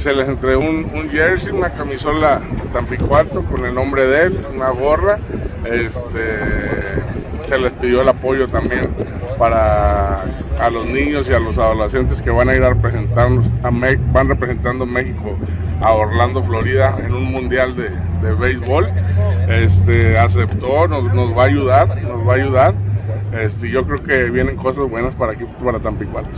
se les entregó un, un jersey, una camisola Tampicuato con el nombre de él, una gorra. Este, se les pidió el apoyo también para a los niños y a los adolescentes que van a ir a representarnos, a van representando México a Orlando, Florida, en un mundial de, de béisbol. Este, aceptó, nos, nos, va a ayudar, nos va a ayudar. Este, yo creo que vienen cosas buenas para aquí, para Tampicuato.